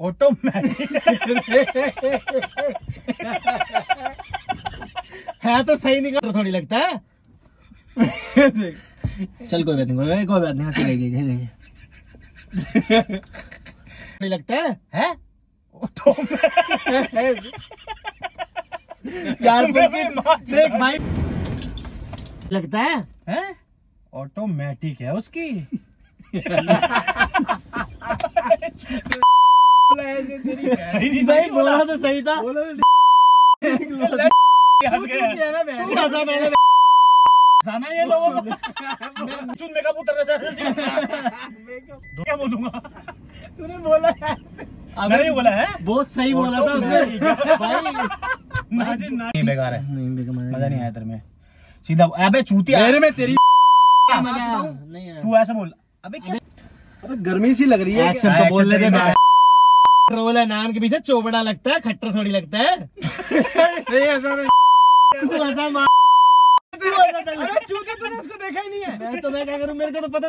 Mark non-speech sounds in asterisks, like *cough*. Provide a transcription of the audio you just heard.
Automatic है तो सही नहीं कर थोड़ी लगता है। चल कोई बात नहीं कोई बात नहीं हँसी लगी गई नहीं लगता है? हैं? यार देख भाई। लगता है? है? ऑटोमेटिक है उसकी। *laughs* सही सही बोला तो सही था हंस गया। तू हंसा मैंने हंसाना ये लोगों को चुन में कबूतर क्या बोलूँगा? तूने बोला मैंने ही बोला है। बहुत सही बोला था उसने। *laughs* बेकार है। नहीं बेकार मज़ा नहीं आया तेरे में। सीधा अबे चूतिया। मेरे में तेरी *laughs* तू ऐसा बोल। अबे क्या अबे गर्मी सी लग रही है एक्शन तो बोल थे रोल है नाम के पीछे चोबड़ा लगता है खट्टर थोड़ी लगता है। नहीं ऐसा नहीं। तू तू तूने उसको देखा ही नहीं है। मैं तो मैं क्या करूँ? मेरे को तो पता